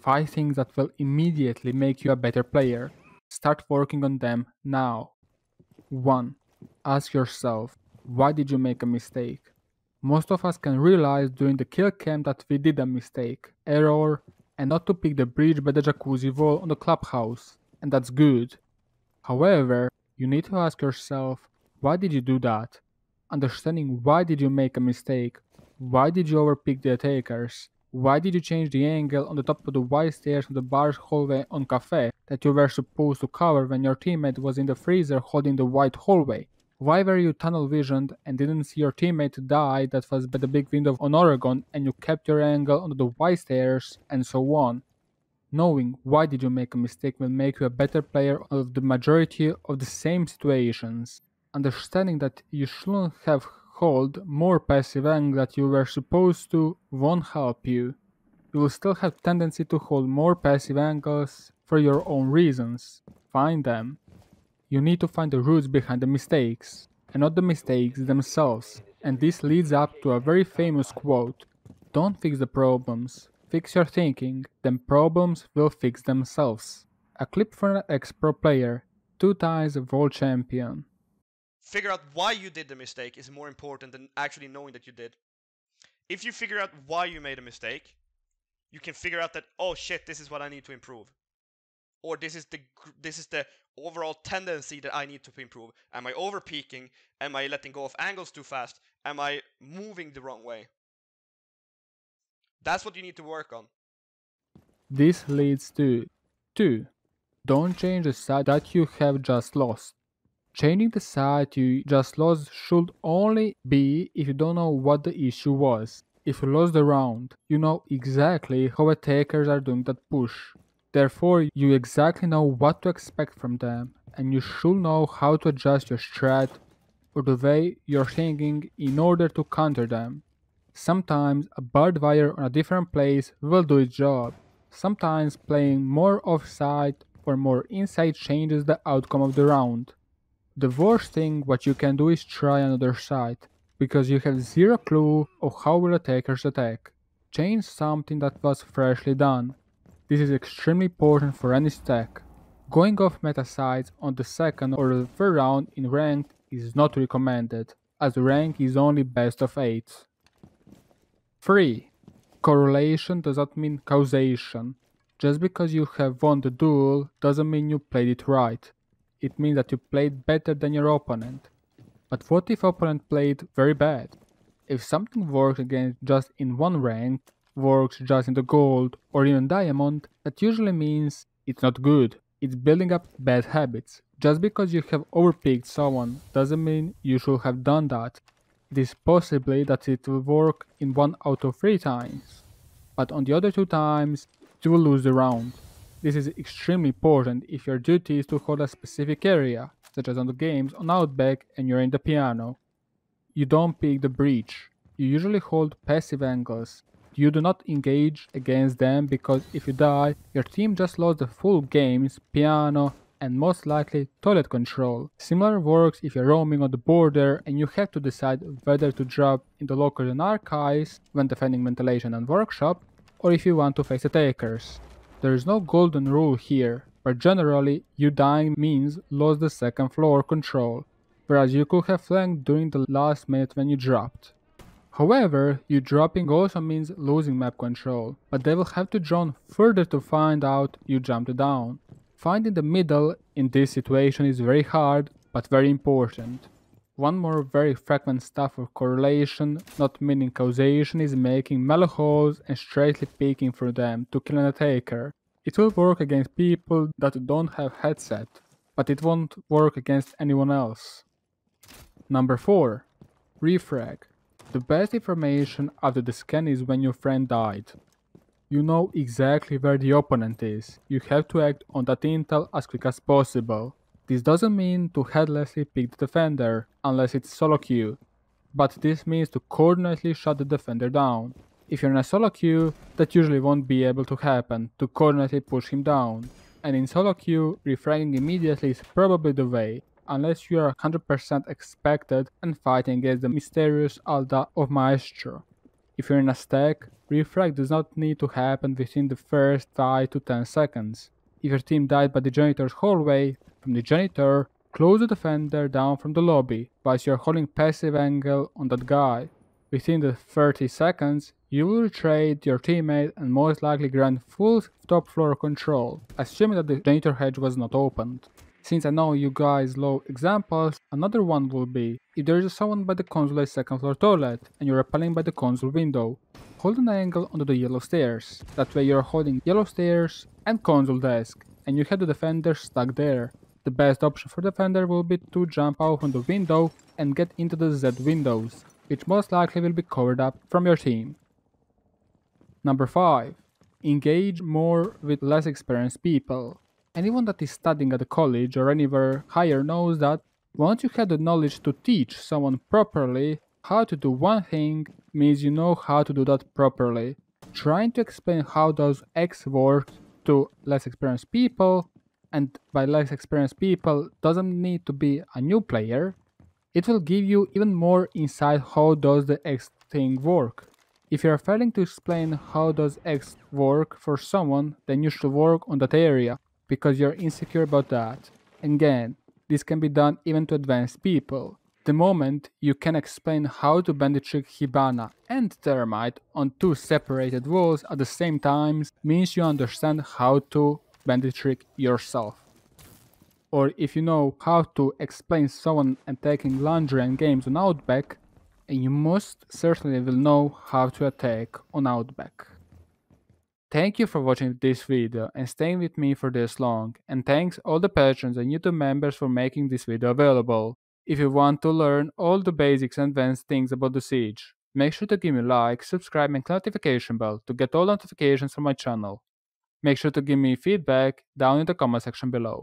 5 things that will immediately make you a better player. Start working on them now. 1. Ask yourself, why did you make a mistake? Most of us can realize during the kill cam that we did a mistake, error, and not to pick the bridge by the jacuzzi wall on the clubhouse, and that's good. However, you need to ask yourself, why did you do that? Understanding why did you make a mistake, why did you overpick the attackers, why did you change the angle on the top of the white stairs of the bar's hallway on cafe that you were supposed to cover when your teammate was in the freezer holding the white hallway? Why were you tunnel visioned and didn't see your teammate die that was by the big window on Oregon and you kept your angle on the white stairs and so on? Knowing why did you make a mistake will make you a better player of the majority of the same situations. Understanding that you shouldn't have hold more passive angle that you were supposed to won't help you. You will still have tendency to hold more passive angles for your own reasons. Find them. You need to find the roots behind the mistakes, and not the mistakes themselves. And this leads up to a very famous quote Don't fix the problems, fix your thinking, then problems will fix themselves. A clip from an ex pro player, two times world champion. Figure out why you did the mistake is more important than actually knowing that you did. If you figure out why you made a mistake, you can figure out that oh shit, this is what I need to improve or this is the this is the overall tendency that I need to improve. Am I over peaking? Am I letting go of angles too fast? Am I moving the wrong way? That's what you need to work on. This leads to 2. Don't change the side that you have just lost. Changing the side you just lost should only be if you don't know what the issue was. If you lost the round, you know exactly how attackers are doing that push. Therefore, you exactly know what to expect from them, and you should know how to adjust your strat or the way you're thinking in order to counter them. Sometimes a barbed wire on a different place will do its job. Sometimes playing more offside or more inside changes the outcome of the round. The worst thing what you can do is try another side, because you have zero clue of how will attackers attack. Change something that was freshly done. This is extremely important for any stack. Going off meta sides on the second or the third round in ranked is not recommended, as rank is only best of 8. 3. Correlation does not mean causation. Just because you have won the duel doesn't mean you played it right. It means that you played better than your opponent. But what if opponent played very bad? If something works against just in one rank, works just in the gold or even diamond, that usually means it's not good. It's building up bad habits. Just because you have overpicked someone doesn't mean you should have done that. It is possibly that it will work in one out of three times. But on the other two times, you will lose the round. This is extremely important if your duty is to hold a specific area, such as on the games on Outback and you're in the piano. You don't pick the breach. You usually hold passive angles, you do not engage against them because if you die, your team just lost the full games, piano, and most likely toilet control. Similar works if you're roaming on the border and you have to decide whether to drop in the lockers and archives when defending ventilation and workshop, or if you want to face attackers. There is no golden rule here, but generally you dying means lost the second floor control, whereas you could have flanked during the last minute when you dropped. However, you dropping also means losing map control, but they will have to drone further to find out you jumped down. Finding the middle in this situation is very hard, but very important. One more very frequent stuff of correlation, not meaning causation, is making melee holes and straightly peeking through them to kill an attacker. It will work against people that don't have headset, but it won't work against anyone else. Number 4. Refrag. The best information after the scan is when your friend died. You know exactly where the opponent is. You have to act on that intel as quick as possible. This doesn't mean to headlessly pick the defender, unless it's solo queue, but this means to coordinately shut the defender down. If you're in a solo queue, that usually won't be able to happen, to coordinately push him down. And in solo queue, refragging immediately is probably the way, unless you are 100% expected and fighting against the mysterious Alda of Maestro. If you're in a stack, refrag does not need to happen within the first 5 to 10 seconds. If your team died by the janitor's hallway, from the janitor, close the defender down from the lobby whilst you are holding passive angle on that guy. Within the 30 seconds, you will trade your teammate and most likely grant full top floor control, assuming that the janitor hedge was not opened. Since I know you guys love examples, another one will be if there is someone by the console second floor toilet and you're rappelling by the console window, hold an angle onto the yellow stairs. That way you're holding yellow stairs and console desk, and you have the defender stuck there. The best option for defender will be to jump out from the window and get into the Z windows, which most likely will be covered up from your team. Number 5. Engage more with less experienced people. Anyone that is studying at a college or anywhere higher knows that once you have the knowledge to teach someone properly how to do one thing means you know how to do that properly. Trying to explain how does X work to less experienced people and by less experienced people doesn't need to be a new player. It will give you even more insight how does the X thing work. If you are failing to explain how does X work for someone, then you should work on that area because you're insecure about that. And again, this can be done even to advanced people. The moment you can explain how to trick Hibana and Thermite on two separated walls at the same time means you understand how to trick yourself. Or if you know how to explain someone attacking laundry and games on Outback, and you most certainly will know how to attack on Outback. Thank you for watching this video and staying with me for this long, and thanks all the patrons and YouTube members for making this video available. If you want to learn all the basics and advanced things about the Siege, make sure to give me a like, subscribe and notification bell to get all notifications from my channel. Make sure to give me feedback down in the comment section below.